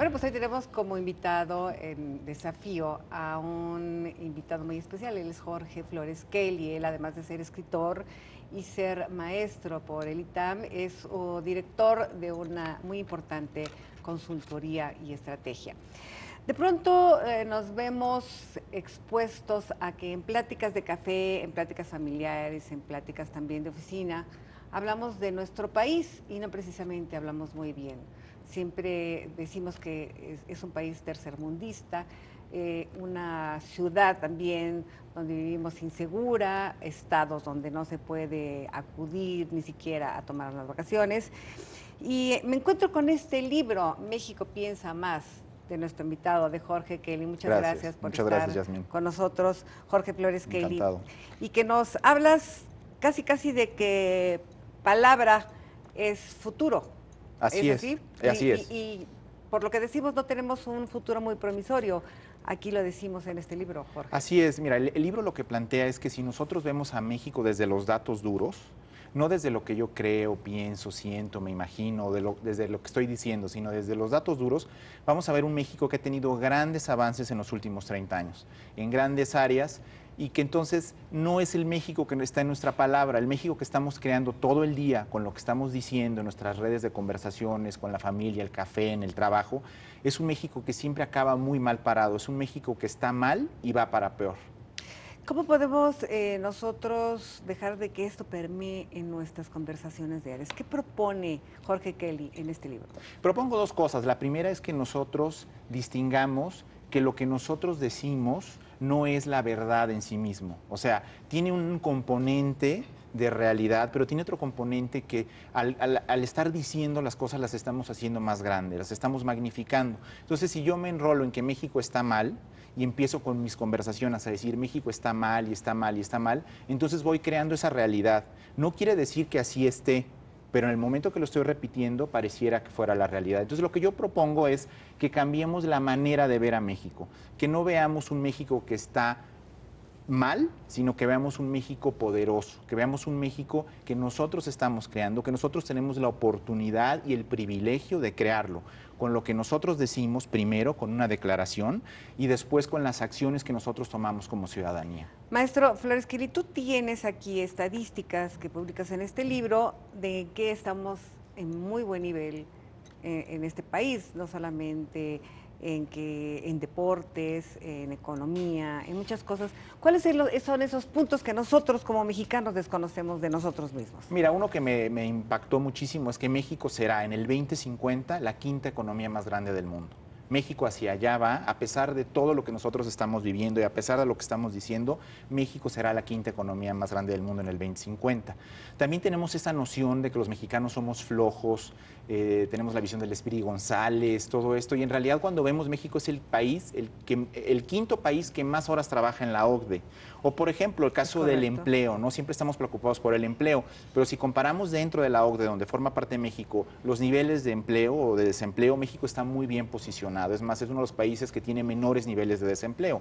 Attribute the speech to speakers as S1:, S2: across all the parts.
S1: Bueno, pues hoy tenemos como invitado en Desafío a un invitado muy especial. Él es Jorge Flores Kelly. Él, además de ser escritor y ser maestro por el ITAM, es director de una muy importante consultoría y estrategia. De pronto eh, nos vemos expuestos a que en pláticas de café, en pláticas familiares, en pláticas también de oficina, hablamos de nuestro país y no precisamente hablamos muy bien. Siempre decimos que es, un país tercermundista, eh, una ciudad también donde vivimos insegura, estados donde no se puede acudir ni siquiera a tomar unas vacaciones. Y me encuentro con este libro, México piensa más, de nuestro invitado, de Jorge Kelly. Muchas gracias, por estar con nosotros, Jorge Flores Kelly. Y que nos hablas casi, casi de que palabra es futuro.
S2: Así es. Así, es.
S1: Y, por lo que decimos, no tenemos un futuro muy promisorio. Aquí lo decimos en este libro, Jorge.
S2: Así es. Mira, el libro lo que plantea es que si nosotros vemos a México desde los datos duros, no desde lo que yo creo, pienso, siento, me imagino, desde lo que estoy diciendo, sino desde los datos duros, vamos a ver un México que ha tenido grandes avances en los últimos 30 años, en grandes áreas y que entonces no es el México que está en nuestra palabra, el México que estamos creando todo el día con lo que estamos diciendo en nuestras redes de conversaciones, con la familia, el café, en el trabajo, es un México que siempre acaba muy mal parado, es un México que está mal y va para peor.
S1: ¿Cómo podemos eh, nosotros dejar de que esto permee en nuestras conversaciones diarias? ¿Qué propone Jorge Kelly en este libro?
S2: Propongo dos cosas. La primera es que nosotros distingamos que lo que nosotros decimos no es la verdad en sí mismo. O sea, tiene un componente de realidad, pero tiene otro componente que al, estar diciendo las cosas las estamos haciendo más grandes, las estamos magnificando. Entonces, si yo me enrolo en que México está mal, y empiezo con mis conversaciones a decir México está mal y está mal y está mal, entonces voy creando esa realidad. No quiere decir que así esté, pero en el momento que lo estoy repitiendo pareciera que fuera la realidad. Entonces lo que yo propongo es que cambiemos la manera de ver a México, que no veamos un México que está mal, sino que veamos un México poderoso, que veamos un México que nosotros estamos creando, que nosotros tenemos la oportunidad y el privilegio de crearlo, con lo que nosotros decimos primero, con una declaración, y después con las acciones que nosotros tomamos como ciudadanía.
S1: Maestro Flores Kili, tú tienes aquí estadísticas que publicas en este libro de que estamos en muy buen nivel eh, en este país, no solamente en, que, en deportes, en economía, en muchas cosas. ¿Cuáles son esos puntos que nosotros como mexicanos desconocemos de nosotros mismos?
S2: Mira, uno que me, me impactó muchísimo es que México será en el 2050 la quinta economía más grande del mundo. México hacia allá va, a pesar de todo lo que nosotros estamos viviendo y a pesar de lo que estamos diciendo, México será la quinta economía más grande del mundo en el 2050. También tenemos esa noción de que los mexicanos somos flojos, eh, tenemos la visión del Espíritu González, todo esto, y en realidad cuando vemos México es el país, el, que, el quinto país que más horas trabaja en la OCDE. O por ejemplo el caso del empleo, ¿no? Siempre estamos preocupados por el empleo, pero si comparamos dentro de la OCDE, donde forma parte de México, los niveles de empleo o de desempleo, México está muy bien posicionado. Es más, es uno de los países que tiene menores niveles de desempleo.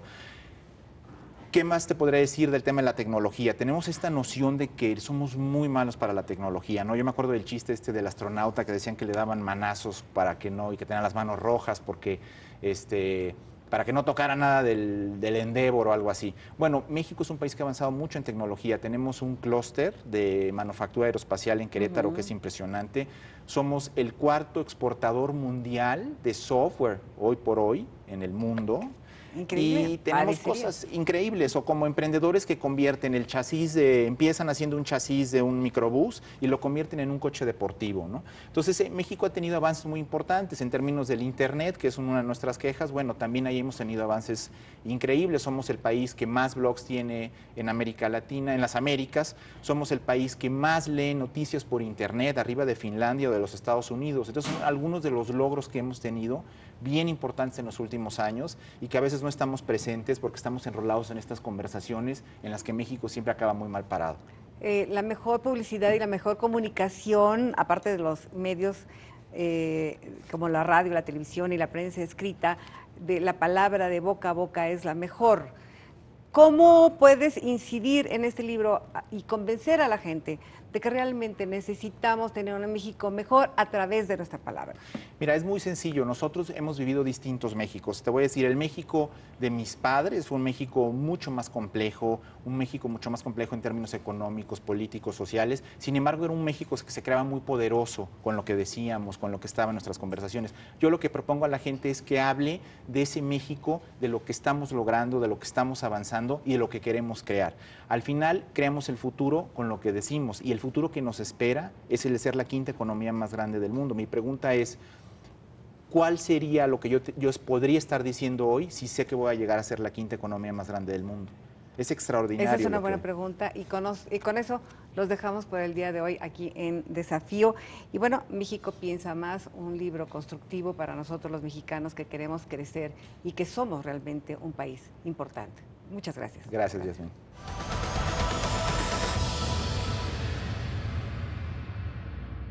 S2: ¿Qué más te podría decir del tema de la tecnología? Tenemos esta noción de que somos muy malos para la tecnología, ¿no? Yo me acuerdo del chiste este del astronauta que decían que le daban manazos para que no, y que tenían las manos rojas porque este para que no tocara nada del, del, Endeavor o algo así. Bueno, México es un país que ha avanzado mucho en tecnología. Tenemos un clúster de manufactura aeroespacial en Querétaro que es impresionante. Somos el cuarto exportador mundial de software hoy por hoy en el mundo. Y tenemos cosas increíbles, o como emprendedores que convierten el chasis de, empiezan haciendo un chasis de un microbús y lo convierten en un coche deportivo, ¿no? Entonces, eh, México ha tenido avances muy importantes en términos del Internet, que es una de nuestras quejas. Bueno, también ahí hemos tenido avances increíbles. Somos el país que más blogs tiene en América Latina, en las Américas. Somos el país que más lee noticias por Internet, arriba de Finlandia o de los Estados Unidos. Entonces, son algunos de los logros que hemos tenido bien importantes en los últimos años y que a veces no estamos presentes porque estamos enrolados en estas conversaciones en las que México siempre acaba muy mal parado.
S1: Eh, la mejor publicidad y la mejor comunicación, aparte de los medios eh, como la radio, la televisión y la prensa escrita, de la palabra de boca a boca es la mejor. ¿Cómo puedes incidir en este libro y convencer a la gente de que realmente necesitamos tener un México mejor a través de nuestra palabra?
S2: Mira, es muy sencillo. Nosotros hemos vivido distintos Méxicos. Te voy a decir, el México de mis padres fue un México mucho más complejo, un México mucho más complejo en términos económicos, políticos, sociales. Sin embargo, era un México que se creaba muy poderoso con lo que decíamos, con lo que estaba en nuestras conversaciones. Yo lo que propongo a la gente es que hable de ese México, de lo que estamos logrando, de lo que estamos avanzando y de lo que queremos crear. Al final, creamos el futuro con lo que decimos y el futuro que nos espera es el de ser la quinta economía más grande del mundo. Mi pregunta es, ¿cuál sería lo que yo, yo podría estar diciendo hoy si sé que voy a llegar a ser la quinta economía más grande del mundo? Es extraordinario.
S1: Esa es una buena pregunta y con, y con, eso los dejamos por el día de hoy aquí en Desafío. Y bueno, México piensa más, un libro constructivo para nosotros los mexicanos que queremos crecer y que somos realmente un país importante. Muchas gracias.
S2: Gracias, Yasmin.